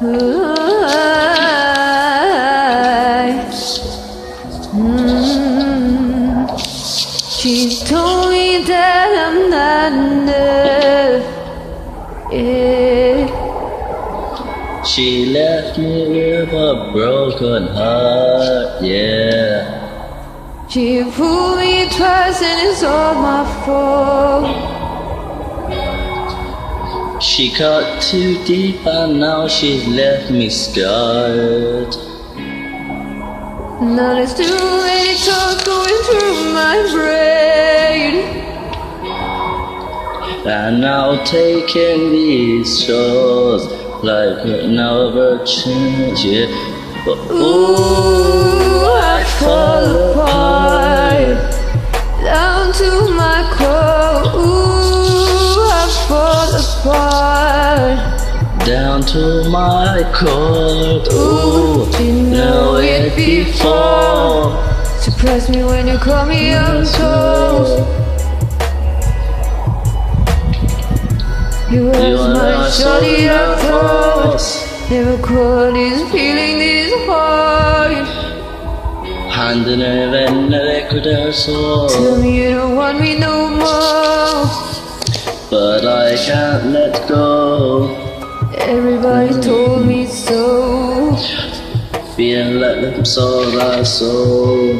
She told me that I'm not enough. Yeah. She left me with a broken heart. Yeah. She fooled me twice, and it's all my fault. She cut too deep and now she's left me scarred. Now there's too many thoughts going through my brain. And now taking these shows like it never. But Ooh, down to my core, ooh, Didn't know it before. Surprise me when you call me on toes. You was my shorty so I thought. close. Never caught this feeling this hard. Handen över räcker där så Tell me you don't want me no more. But I can't let go Everybody told me so. Feeling like them so soul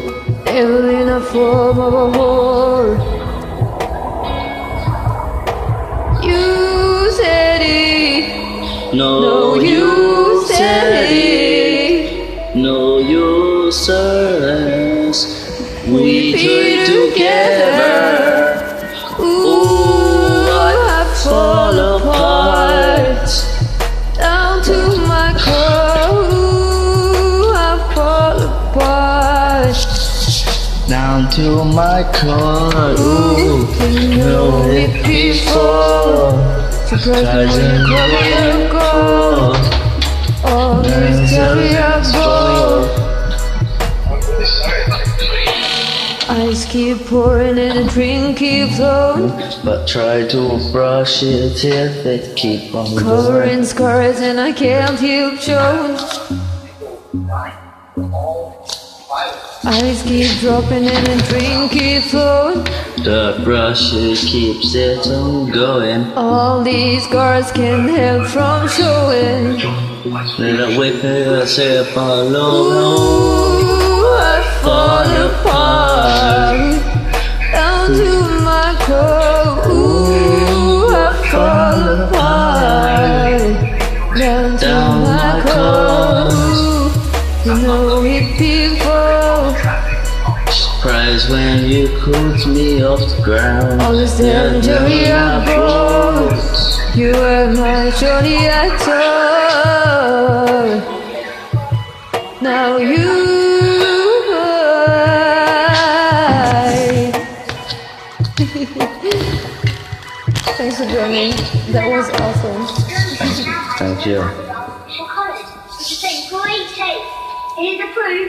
Never in a form of a whore. You said it. No, No, you said it. No useless We We journey be together Down to my core Ooh, Didn't know it before. Surprise me you call me a. Always me Ice keep pouring and the drink keep flowing. But try to brush it if it keep on going Covering scars and I can't help showing. Ice keep dropping in and the drink keep flowing. The brush keeps it on going All these scars can't help from showing. Let whip step along Ooh, I fall apart down to my core. Ooh, I fall apart down to my core. You know it before. Surprise when you caught me off the ground All this journey I brought. You were my I told. Now you Thanks for joining. That was awesome. Thank you Here's the proof.